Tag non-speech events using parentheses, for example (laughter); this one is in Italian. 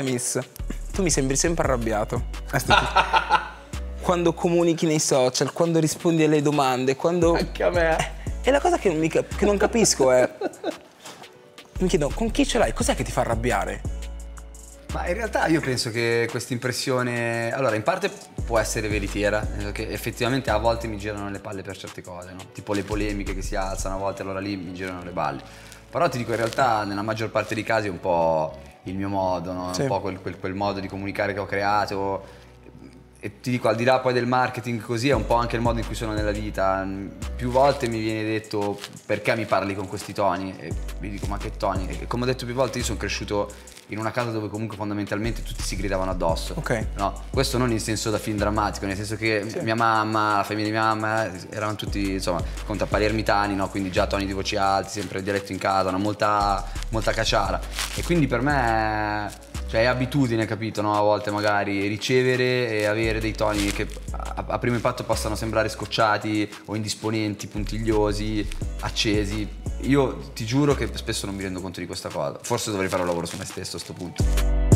primis, tu mi sembri sempre arrabbiato. (laughs) quando comunichi nei social, quando rispondi alle domande, quando... Anche a me. E la cosa che non, mi cap- che non capisco è... Mi chiedo, con chi ce l'hai? Cos'è che ti fa arrabbiare? Ma in realtà io penso che questa impressione, allora in parte può essere veritiera, nel senso che effettivamente a volte mi girano le palle per certe cose, no? tipo le polemiche che si alzano a volte, allora lì mi girano le balle. Però ti dico in realtà nella maggior parte dei casi è un po' il mio modo, no? Sì. un po' quel, quel- quel modo di comunicare che ho creato. E ti dico, al di là poi del marketing così, è un po' anche il modo in cui sono nella vita. Più volte mi viene detto perché mi parli con questi toni e mi dico ma che toni? E come ho detto più volte io sono cresciuto in una casa dove comunque fondamentalmente tutti si gridavano addosso. Ok. No, questo non in senso da film drammatico, nel senso che mia mamma, la famiglia di mia mamma erano tutti, insomma, conta palermitani, no? quindi già toni di voci alti, sempre dialetto in casa, no? molta, molta caciara. E quindi per me cioè, è abitudine, capito, no? A volte magari ricevere e avere dei toni che a, a primo impatto possano sembrare scocciati o indisponenti, puntigliosi, accesi. Io ti giuro che spesso non mi rendo conto di questa cosa. Forse dovrei fare un lavoro su me stesso a sto punto.